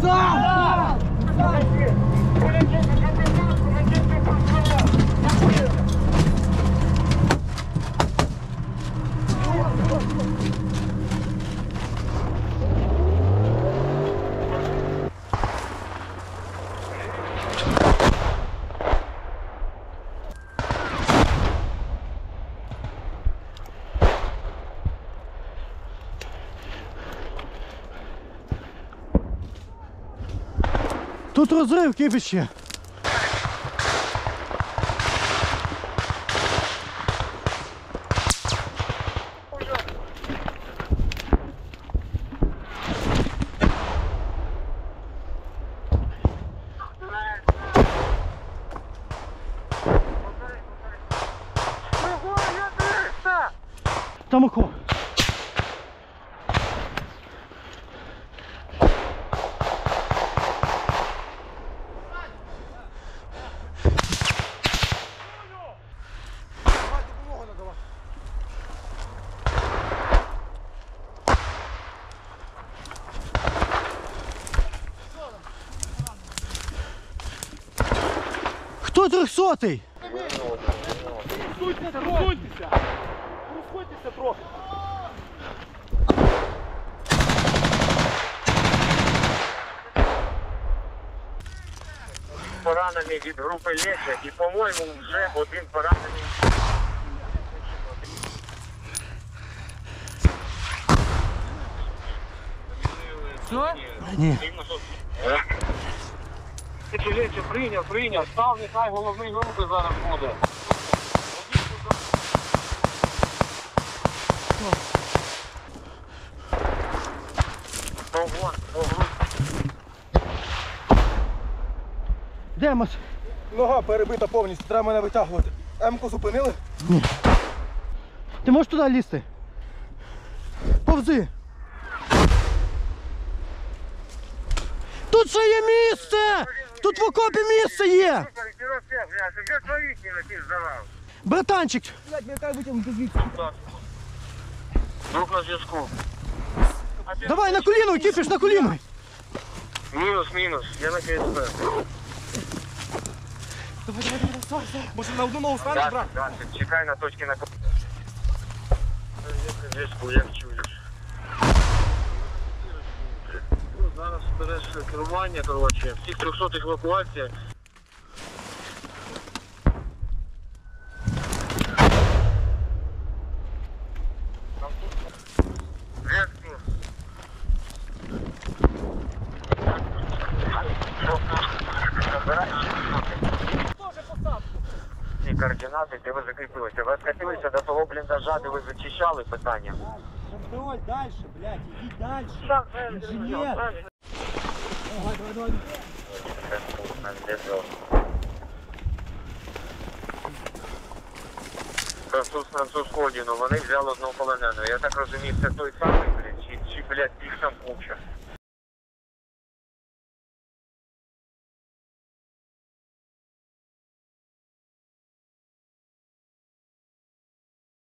Wow. Тут розрив кипище. Там око. Хто трьохсотий? Розсуйтеся, розсуйтеся! Розходьтеся трохи! Поранений від групи лечать і, по-моєму, вже один поранений. Що? Ні. Ти лечо прийняв, прийняв, став, нехай головний групи зараз буде. Ого, ого. Демос. Нога перебита повністю, треба мене витягувати. Емку зупинили? Ти можеш туди лізти? Повзи. Тут ще є місце! Тут в окопі місце є! Вже твої не здавав. Братанчик, Блять, мене треба витягнути звідси. Друг на зв'язку. давай на коліно, кіпіш на коліно. Мінус, мінус. Я на КСП. Давай, давай, давай, стой, стой. Може на одну ногу станеш, брат? Да, да, чекай на точці на ко- на зв'язку, як чуєш. Ну, Зараз береш керування, коротше, всіх 300 евакуація. Зв'язку. Ці координати, де ви закріпилися. Ви скатилися до того бліндажа, де ви зачищали питання. Контроль дальше, блядь, иди дальше. Інженер. Француз французьку одіну, вони взяли одного полоненого. Я так розумію, це той самий, блядь, чи, чи блядь, їх там куча.